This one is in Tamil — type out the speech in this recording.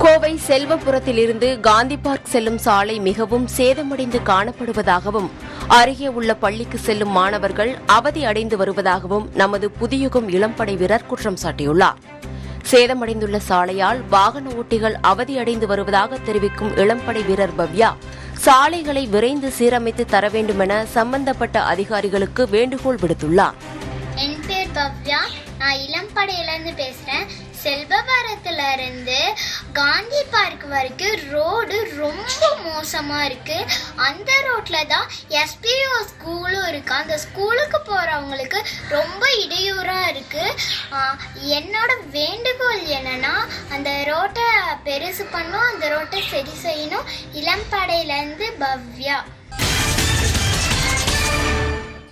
கோவை செல்வபுரத்திலிருந்து காந்தி பார்க் செல்லும் சாலை மிகவும் சேதமடைந்து காணப்படுவதாகவும் அருகே உள்ள பள்ளிக்கு செல்லும் மாணவர்கள் அவதி அடைந்து வருவதாகவும் நமது புதியுகம் இளம்படை வீரர் குற்றம் சாட்டியுள்ளார். சேதமடைந்துள்ள சாலையால் வாகன ஓட்டிகள் அவதி அடைந்து வருவதாக தெரிவிக்கும் இளம்படை வீரர் பவ்யா சாலைகளை விரைந்து சீரமைத்து தர வேண்டுமென சம்பந்தப்பட்ட அதிகாரிகளுக்கு வேண்டுகோள் விடுத்துள்ளார். என் பேர் பவ்யா. நான் இளம்படையிலிருந்து பேசுறேன். செல்வபாரத்திலிருந்து காந்தி பார்க் வரைக்கும் ரோடு ரொம்ப மோசமாக இருக்குது அந்த ரோட்டில் தான் எஸ்பிஓ ஸ்கூலும் இருக்குது அந்த ஸ்கூலுக்கு போகிறவங்களுக்கு ரொம்ப இடையூறாக இருக்குது என்னோட வேண்டுகோள் என்னன்னா அந்த ரோட்டை பெருசு பண்ணும் அந்த ரோட்டை சரி செய்யணும். இளம்படையிலேருந்து பவ்யா.